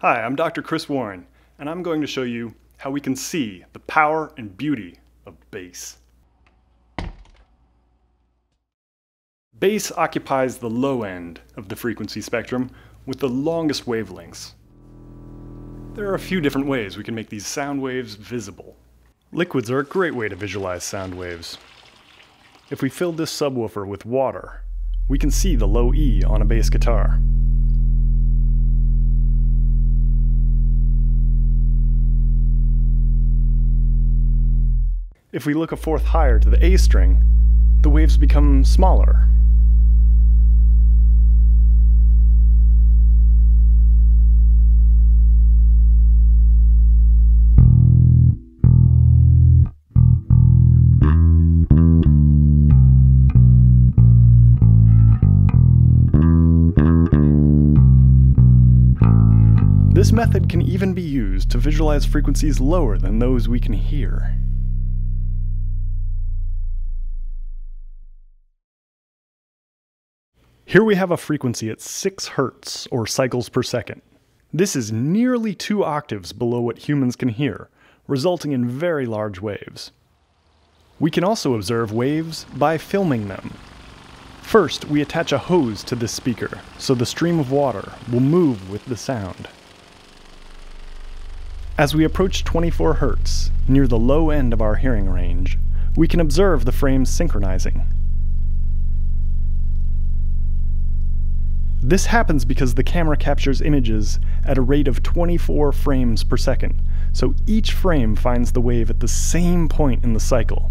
Hi, I'm Dr. Chris Warren, and I'm going to show you how we can see the power and beauty of bass. Bass occupies the low end of the frequency spectrum with the longest wavelengths. There are a few different ways we can make these sound waves visible. Liquids are a great way to visualize sound waves. If we fill this subwoofer with water, we can see the low E on a bass guitar. If we look a fourth higher to the A string, the waves become smaller. This method can even be used to visualize frequencies lower than those we can hear. Here we have a frequency at 6 Hz, or cycles per second. This is nearly two octaves below what humans can hear, resulting in very large waves. We can also observe waves by filming them. First, we attach a hose to this speaker, so the stream of water will move with the sound. As we approach 24 Hz, near the low end of our hearing range, we can observe the frames synchronizing. This happens because the camera captures images at a rate of 24 frames per second, so each frame finds the wave at the same point in the cycle.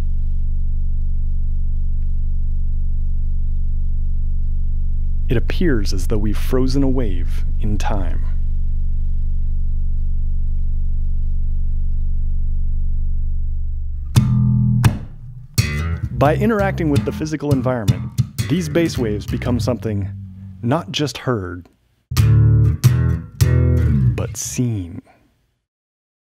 It appears as though we've frozen a wave in time. By interacting with the physical environment, these bass waves become something not just heard, but seen.